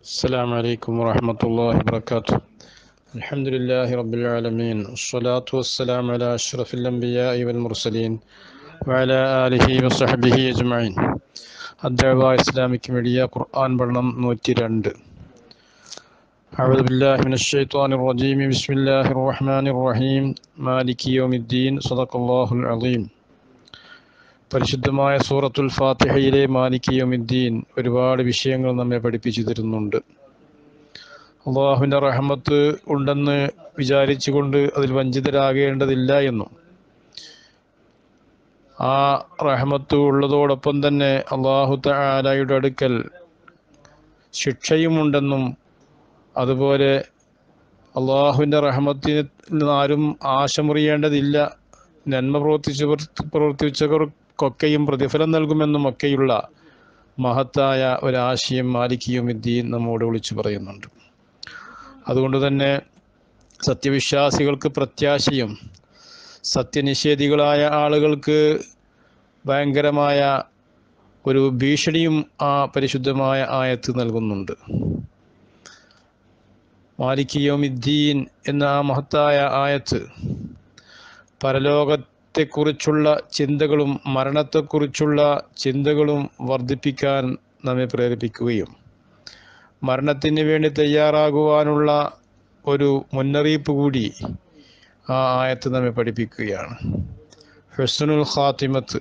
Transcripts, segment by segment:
السلام عليكم ورحمة الله وبركاته. الحمد لله رب العالمين والصلاة والسلام على أشرف الأنبياء والمرسلين وعلى آله وصحبه أجمعين. الدعوة إسلامك ميديا قرآن برنم نوتي رند أعوذ بالله من الشيطان الرجيم. بسم الله الرحمن الرحيم. مالك يوم الدين. صدق الله العظيم. പരിശുദ്ധമായ സൂറത്തുൽ ഫാത്തിഹയിലെ മാലിക് യൗമിദ്ദീൻ ഒരുപാട് വിഷയങ്ങൾ നമ്മെ പഠിപ്പിച്ചു തരുന്നുണ്ട്. അള്ളാഹുവിന്റെ റഹമത്ത് ഉണ്ടെന്ന് വിചാരിച്ചുകൊണ്ട് അതിൽ വഞ്ചിതരാകേണ്ടതില്ല എന്നും ആ റഹമത്ത് ഉള്ളതോടൊപ്പം തന്നെ അള്ളാഹു താലായുടെ അടുക്കൽ ശിക്ഷയുമുണ്ടെന്നും അതുപോലെ അള്ളാഹുവിന്റെ റഹമത്തിന് ആരും ആശമുറിയേണ്ടതില്ല നന്മ പ്രവർത്തിച്ചവർ പ്രവർത്തിച്ചവർക്കൊക്കെയും പ്രതിഫലം നൽകുമെന്നും ഒക്കെയുള്ള മഹത്തായ ഒരാശയം മാലിക്കിയുമിദ്ദീൻ നമ്മോട് വിളിച്ചു പറയുന്നുണ്ട്. അതുകൊണ്ട് തന്നെ സത്യവിശ്വാസികൾക്ക് പ്രത്യാശയും സത്യനിഷേധികളായ ആളുകൾക്ക് ഭയങ്കരമായ ഒരു ഭീഷണിയും ആ പരിശുദ്ധമായ ആയത്ത് നൽകുന്നുണ്ട്. മാലിക്കിയോമിദ്ദീൻ എന്ന ആ മഹത്തായ ആയത്ത് പരലോകത്തെക്കുറിച്ചുള്ള ചിന്തകളും മരണത്തെക്കുറിച്ചുള്ള ചിന്തകളും വർദ്ധിപ്പിക്കാൻ നമ്മെ പ്രേരിപ്പിക്കുകയും മരണത്തിന് വേണ്ടി തയ്യാറാകുവാനുള്ള ഒരു മുന്നറിയിപ്പ് കൂടി ആ ആയത്ത് നമ്മെ പഠിപ്പിക്കുകയാണ്. ഹെസ്നുൽ ഖാത്തിമത്ത്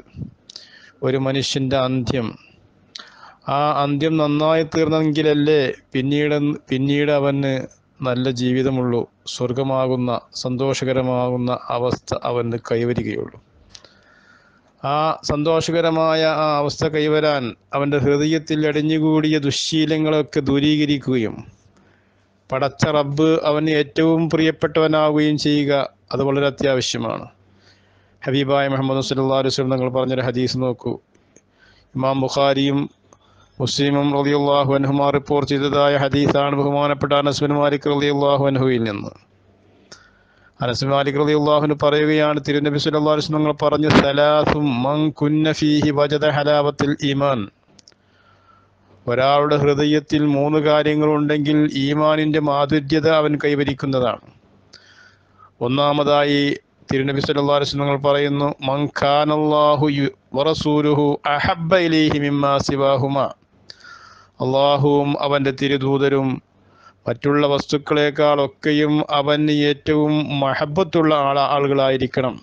ഒരു മനുഷ്യന്റെ അന്ത്യം. ആ അന്ത്യം നന്നായി തീർന്നെങ്കിലല്ലേ പിന്നീട് പിന്നീട് അവന് നല്ല ജീവിതമുള്ളൂ. സ്വർഗമാകുന്ന സന്തോഷകരമാകുന്ന അവസ്ഥ അവന് കൈവരികയുള്ളൂ. ആ സന്തോഷകരമായ ആ അവസ്ഥ കൈവരാൻ അവന്റെ ഹൃദയത്തിൽ അടിഞ്ഞുകൂടിയ ദുശ്ശീലങ്ങളൊക്കെ ദൂരീകരിക്കുകയും പടച്ച റബ്ബ് അവന് ഏറ്റവും പ്രിയപ്പെട്ടവനാവുകയും ചെയ്യുക അത് വളരെ അത്യാവശ്യമാണ്. ഹബീബായ മുഹമ്മദ് സല്ലാ വസല്ലം തങ്ങൾ പറഞ്ഞൊരു ഹദീസ് നോക്കൂ. ഇമാം ബുഖാരിയും മുസ്ലിമും റളിയല്ലാഹു അൻഹുമാ റിപ്പോർട്ട് ചെയ്തതായ ഹദീസാണ് ബഹുമാനപ്പെട്ട അനസ്ബിൻ മാലിക് റളിയല്ലാഹു അൻഹുവിൽ നിന്ന്. അനസ്ബിൻ മാലിക് റളിയല്ലാഹുവിന് പറയുകയാണ് തിരുനബി അലൈഹി വസല്ലം പറഞ്ഞു സലാസും വജദ ഈമാൻ. ഒരാളുടെ ഹൃദയത്തിൽ മൂന്ന് കാര്യങ്ങളുണ്ടെങ്കിൽ ഈമാനിന്റെ മാധുര്യത അവൻ കൈവരിക്കുന്നതാണ്. ഒന്നാമതായി തിരുനബി അലൈഹി വസല്ലം പറയുന്നു വറസൂരുഹു വറസൂലുഹു അഹബ്ബ ഇലൈഹി മിമ്മാ സിവാഹുമാ. അള്ളാഹുവും അവന്റെ തിരുദൂതരും മറ്റുള്ള വസ്തുക്കളെക്കാളൊക്കെയും അവന് ഏറ്റവും മഹബത്തുള്ള ആള ആളുകളായിരിക്കണം.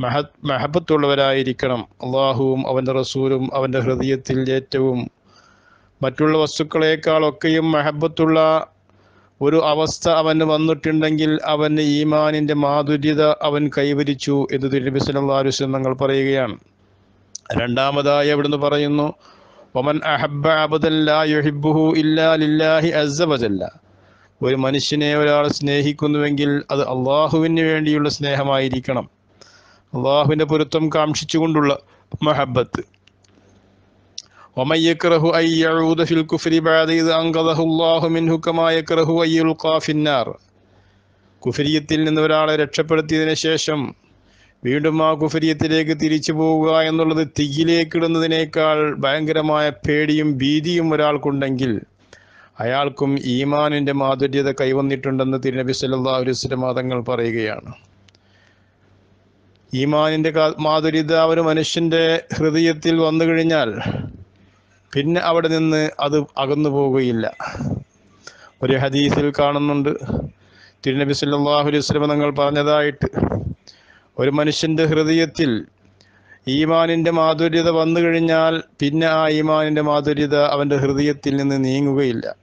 മഹ മഹബത്തുള്ളവരായിരിക്കണം. അള്ളാഹുവും അവന്റെ റസൂലും അവന്റെ ഹൃദയത്തിൽ ഏറ്റവും മറ്റുള്ള വസ്തുക്കളെക്കാളൊക്കെയും മഹബത്തുള്ള ഒരു അവസ്ഥ അവന് വന്നിട്ടുണ്ടെങ്കിൽ അവന് ഈമാനിന്റെ മാധുര്യത അവൻ കൈവരിച്ചു എന്ന് തിരുനബി അലൈഹി വസല്ലം തങ്ങൾ പറയുകയാണ്. രണ്ടാമതായി അവിടുന്ന് പറയുന്നു ഒമൻ അഹബ്ബ അബദല്ലാ യുഹിബ്ബുഹു ഇല്ലാ ലില്ലാഹി അസ്സ വജല്ല ഒരു മനുഷ്യനെ ഒരാൾ സ്നേഹിക്കുന്നുവെങ്കിൽ അത് അള്ളാഹുവിന് വേണ്ടിയുള്ള സ്നേഹമായിരിക്കണം അള്ളാഹുവിൻ്റെ പൊരുത്തം കാക്ഷിച്ചുകൊണ്ടുള്ള മഹബത്ത് ومن يكره أن يعود في الكفر بعد إذ أنقذه الله منه كما يكره أن يلقى في النار കുഫരിയത്തിൽ നിന്ന് ഒരാളെ രക്ഷപ്പെടുത്തിയതിനു ശേഷം വീണ്ടും ആ കുഫരിയത്തിലേക്ക് തിരിച്ചു പോവുക എന്നുള്ളത് തീയിലേക്ക് ഇടുന്നതിനേക്കാൾ ഭയങ്കരമായ പേടിയും ഭീതിയും ഒരാൾക്കുണ്ടെങ്കിൽ അയാൾക്കും ഈമാനിന്റെ മാധുര്യത കൈവന്നിട്ടുണ്ടെന്ന് തിരുനബി സല്ലല്ലാഹു അലൈഹി വസല്ലം തങ്ങൾ പറയുകയാണ്. ഈമാനിന്റെ മാധുര്യത ഒരു മനുഷ്യന്റെ ഹൃദയത്തിൽ വന്നു കഴിഞ്ഞാൽ പിന്നെ അവിടെ നിന്ന് അത് അകന്നു പോവുകയില്ല. ഒരു ഹദീസിൽ കാണുന്നുണ്ട്. തിരുനബി സല്ലല്ലാഹു അലൈഹി തങ്ങൾ പറഞ്ഞതായിട്ട് ഒരു മനുഷ്യന്റെ ഹൃദയത്തിൽ ഈമാനിന്റെ മാധുര്യത വന്നു കഴിഞ്ഞാൽ പിന്നെ ആ ഈമാനിന്റെ മാധുര്യത അവന്റെ ഹൃദയത്തിൽ നിന്ന് നീങ്ങുകയില്ല.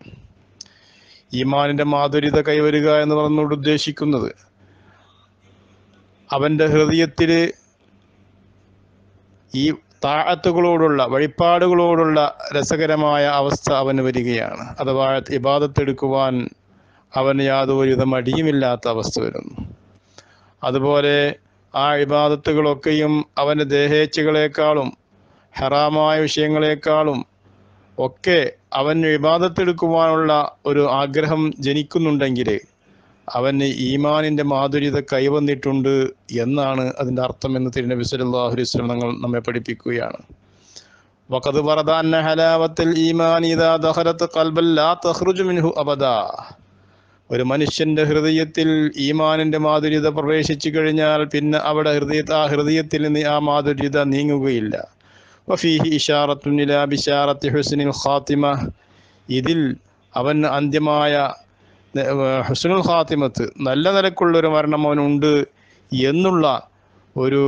ഈമാനിന്റെ മാധുര്യത കൈവരിക എന്ന് പറഞ്ഞുകൊണ്ട് ഉദ്ദേശിക്കുന്നത് അവന്റെ ഹൃദയത്തിൽ ഈ താഴത്തുകളോടുള്ള വഴിപ്പാടുകളോടുള്ള രസകരമായ അവസ്ഥ അവന് വരികയാണ്. അഥവാ ഇബാദത്തെടുക്കുവാൻ അവന് യാതൊരുവിധ മടിയുമില്ലാത്ത അവസ്ഥ വരുന്നു. അതുപോലെ ആ ഇബാദത്തുകളൊക്കെയും അവന്റെ ദേഹേച്ഛകളെക്കാളും ഹറാമായ വിഷയങ്ങളെക്കാളും ഒക്കെ അവന് ഇബാദത്തെടുക്കുവാനുള്ള ഒരു ആഗ്രഹം ജനിക്കുന്നുണ്ടെങ്കിൽ അവന് ഈമാനിന്റെ മാധുര്യത കൈവന്നിട്ടുണ്ട് എന്നാണ് അതിന്റെ അർത്ഥം എന്ന് തിരുനബി സല്ലല്ലാഹു അലൈഹി വസല്ലം തങ്ങൾ നമ്മെ പഠിപ്പിക്കുകയാണ്. വഖദ് വറദ ഹലാവത്തുൽ ഈമാൻ ഇദാ ദഖലത് ഖൽബൻ ലാ മിൻഹു അബദാ. ഒരു മനുഷ്യന്റെ ഹൃദയത്തിൽ ഈമാനിന്റെ മാധുര്യത പ്രവേശിച്ചു കഴിഞ്ഞാൽ പിന്നെ അവിടെ ഹൃദയ ആ ഹൃദയത്തിൽ നിന്ന് ആ മാധുര്യത നീങ്ങുകയില്ല. ഹുസ്നിൽ ഖാത്തിമ ഇതിൽ അവൻ അന്ത്യമായ ഹുസ്നുൽ ഖാത്തിമത്ത് നല്ല നിലക്കുള്ള ഒരു മരണം അവനുണ്ട് എന്നുള്ള ഒരു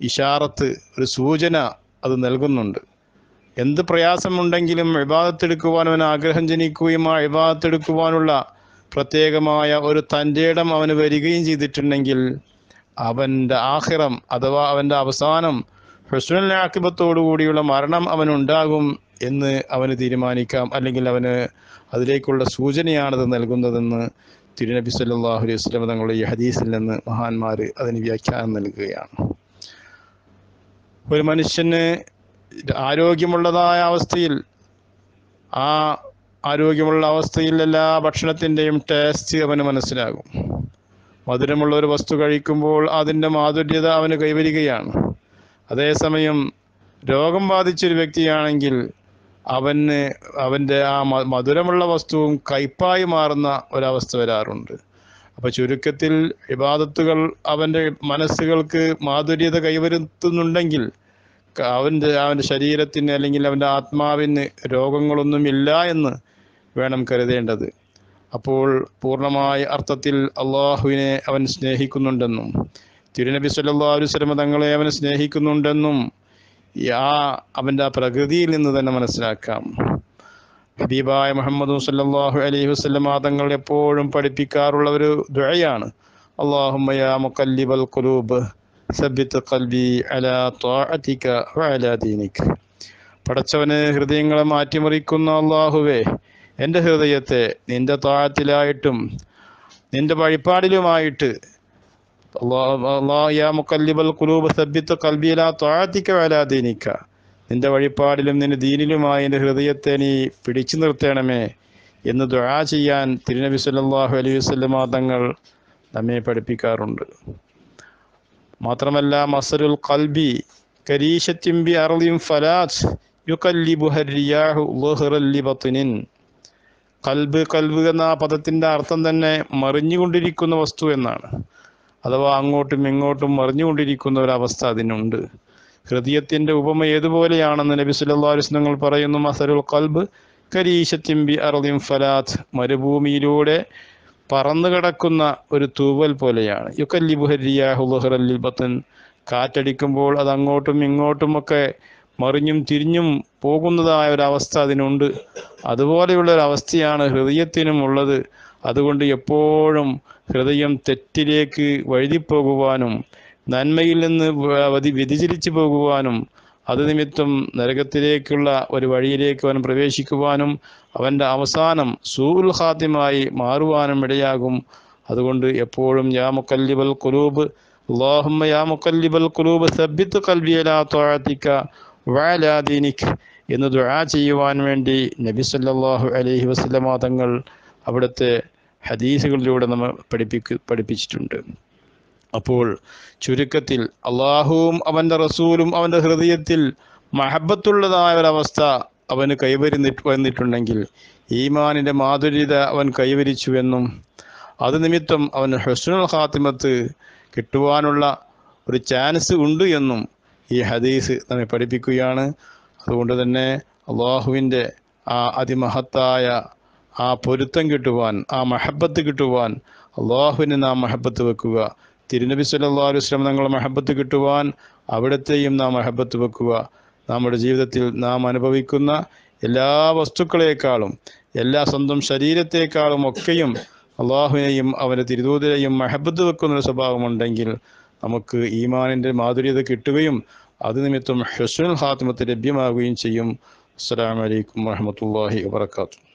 ഇഷാറത്ത് ഒരു സൂചന അത് നൽകുന്നുണ്ട്. എന്ത് പ്രയാസമുണ്ടെങ്കിലും വിവാദത്തെടുക്കുവാൻ അവൻ ആഗ്രഹം ജനിക്കുകയും ആ ഇബാദത്തെടുക്കുവാനുള്ള പ്രത്യേകമായ ഒരു തന്റെ ഇടം അവന് വരികയും ചെയ്തിട്ടുണ്ടെങ്കിൽ അവന്റെ ആഹിറം അഥവാ അവന്റെ അവസാനം ഹുസ്നുൽ ആക്കിബത്തോടു കൂടിയുള്ള മരണം അവനുണ്ടാകും എന്ന് അവന് തീരുമാനിക്കാം. അല്ലെങ്കിൽ അവന് അതിലേക്കുള്ള സൂചനയാണത് നൽകുന്നതെന്ന് തിരുനബി സല്ലാഹു അലൈഹി വസല്ലം തങ്ങളുടെ ഈ ഹദീസിൽ നിന്ന് മഹാന്മാർ അതിന് വ്യാഖ്യാനം നൽകുകയാണ്. ഒരു മനുഷ്യന് ആരോഗ്യമുള്ളതായ അവസ്ഥയിൽ ആ ആരോഗ്യമുള്ള അവസ്ഥയിൽ എല്ലാ ഭക്ഷണത്തിന്റെയും ടേസ്റ്റ് അവന് മനസ്സിലാകും. മധുരമുള്ള ഒരു വസ്തു കഴിക്കുമ്പോൾ അതിന്റെ മാധുര്യത അവന് കൈവരികയാണ്. അതേസമയം രോഗം ബാധിച്ചൊരു വ്യക്തിയാണെങ്കിൽ അവന് അവന്റെ ആ മധുരമുള്ള വസ്തുവും കയ്പായി മാറുന്ന ഒരവസ്ഥ വരാറുണ്ട്. അപ്പോൾ ചുരുക്കത്തിൽ വിവാദത്തുകൾ അവന്റെ മനസ്സുകൾക്ക് മാധുര്യത കൈവരുത്തുന്നുണ്ടെങ്കിൽ അവന്റെ അവന്റെ ശരീരത്തിന് അല്ലെങ്കിൽ അവന്റെ ആത്മാവിന് രോഗങ്ങളൊന്നുമില്ല എന്ന് വേണം കരുതേണ്ടത്. അപ്പോൾ പൂർണമായ അർത്ഥത്തിൽ അള്ളാഹുവിനെ അവൻ സ്നേഹിക്കുന്നുണ്ടെന്നും തിരുനബി അലൈഹി വസല്ലം തങ്ങളെ അവൻ സ്നേഹിക്കുന്നുണ്ടെന്നും ആ അവന്റെ ആ പ്രകൃതിയിൽ നിന്ന് തന്നെ മനസ്സിലാക്കാം. ഹബീബായ മുഹമ്മദ് സല്ലല്ലാഹു അലൈഹി വസല്ലം തങ്ങൾ എപ്പോഴും പഠിപ്പിക്കാറുള്ള ഒരു ദുഴയാണ് അല്ലാഹുമ്മ മുക്കല്ലിബൽ മുഖല്ലിബൽ ഖുലൂബ് കൽബി അല ത്വാഅതിക വഅലാ ദീനിക പടച്ചവന് ഹൃദയങ്ങളെ മാറ്റിമറിക്കുന്ന അള്ളാഹുവേ എന്റെ ഹൃദയത്തെ നിന്റെ താഴത്തിലായിട്ടും നിന്റെ വഴിപാടിലുമായിട്ട് യാ സബ്ബിത്ത് ഖൽബി അലാ ത്വാഅതിക വഅലാ ദീനിക നിന്റെ വഴിപാടിലും നിന്റെ ദീനിലുമായി എന്റെ ഹൃദയത്തെ നീ പിടിച്ചു നിർത്തണമേ എന്ന് ദുആ ചെയ്യാൻ തിരുനബി സല്ലല്ലാഹു അലൈഹി വസല്ലമ തങ്ങൾ നമ്മെ പഠിപ്പിക്കാറുണ്ട്. മാത്രമല്ല മസറുൽ കൽബി കരീശത്തിമ്പി റിയാഹു ളുഹ്റൻ ലിബത്നിൻ കൽബ് കൽബ് എന്ന ആ പദത്തിന്റെ അർത്ഥം തന്നെ മറിഞ്ഞുകൊണ്ടിരിക്കുന്ന വസ്തു എന്നാണ്. അഥവാ അങ്ങോട്ടും ഇങ്ങോട്ടും മറിഞ്ഞുകൊണ്ടിരിക്കുന്ന ഒരവസ്ഥ അതിനുണ്ട്. ഹൃദയത്തിന്റെ ഉപമ ഏതുപോലെയാണെന്ന് നബി വസല്ലം പറയുന്നു മസറുൽ കൽബ് കരീശത്തിമ്പി ബി ഫലാത് മരുഭൂമിയിലൂടെ പറന്നു കിടക്കുന്ന ഒരു തൂവൽ പോലെയാണ്. യുക്കല്ലിബുഹരിയാഹുലഹറല്ലിബത്തൻ കാറ്റടിക്കുമ്പോൾ അത് അങ്ങോട്ടും ഇങ്ങോട്ടുമൊക്കെ മറിഞ്ഞും തിരിഞ്ഞും പോകുന്നതായ ഒരവസ്ഥ അതിനുണ്ട്. അതുപോലെയുള്ള ഒരു അവസ്ഥയാണ് ഹൃദയത്തിനും ഉള്ളത്. അതുകൊണ്ട് എപ്പോഴും ഹൃദയം തെറ്റിലേക്ക് വഴുതിപ്പോകുവാനും നന്മയിൽ നിന്ന് വ്യതിചലിച്ചു പോകുവാനും അത് നിമിത്തം നരകത്തിലേക്കുള്ള ഒരു വഴിയിലേക്ക് അവൻ പ്രവേശിക്കുവാനും അവന്റെ അവസാനം സൂൽ ഹാദ്യമായി മാറുവാനും ഇടയാകും. അതുകൊണ്ട് എപ്പോഴും യാ മുക്കല്ലിബൽ ഖുലൂബ് അല്ലാഹുമ്മ യാ മുക്കല്ലിബൽ ഖുലൂബ് സബ്ബിത്ത് കൽവിയലാ അലാ വാലാദീനിക് എന്ന് ദുആ ചെയ്യുവാൻ വേണ്ടി നബി സല്ലല്ലാഹു അലൈഹി വസല്ലമ തങ്ങൾ അവിടുത്തെ ഹദീസുകളിലൂടെ നമ്മൾ പഠിപ്പിക്കു പഠിപ്പിച്ചിട്ടുണ്ട്. അപ്പോൾ ചുരുക്കത്തിൽ അള്ളാഹുവും അവന്റെ റസൂലും അവന്റെ ഹൃദയത്തിൽ മഹബത്തുള്ളതായ ഒരവസ്ഥ അവന് കൈവരി വന്നിട്ടുണ്ടെങ്കിൽ ഈമാനിന്റെ മാധുര്യത അവൻ കൈവരിച്ചുവെന്നും അത് നിമിത്തം അവൻ ഹസ്നുൽ ഖാത്തിമത്ത് കിട്ടുവാനുള്ള ഒരു ചാൻസ് ഉണ്ട് എന്നും ഈ ഹദീസ് നമ്മെ പഠിപ്പിക്കുകയാണ്. അതുകൊണ്ട് തന്നെ അള്ളാഹുവിന്റെ ആ അതിമഹത്തായ ആ പൊരുത്തം കിട്ടുവാൻ ആ മഹബത്ത് കിട്ടുവാൻ അള്ളാഹുവിന് നാം മഹബത്ത് വെക്കുക. തിരുനബി സല്ലല്ലാഹു അലൈഹി വസല്ലം തങ്ങളുടെ മഹബത്ത് കിട്ടുവാൻ അവിടത്തെയും നാം മഹബത്ത് വെക്കുക. നമ്മുടെ ജീവിതത്തിൽ നാം അനുഭവിക്കുന്ന എല്ലാ വസ്തുക്കളെക്കാളും എല്ലാ സ്വന്തം ശരീരത്തെക്കാളും ഒക്കെയും അള്ളാഹുവിനെയും അവന്റെ തിരുദൂതരെയും മഹബത്ത് വെക്കുന്ന ഒരു സ്വഭാവമുണ്ടെങ്കിൽ നമുക്ക് ഈമാനിന്റെ മാധുര്യത കിട്ടുകയും അത് നിമിത്തം ഹുസ്നുൽ ഹാത്തിമത്ത് ലഭ്യമാകുകയും ചെയ്യും. അസ്സലാമു അലൈക്കും വറഹ്മത്തുള്ളാഹി വബറകാതുഹു.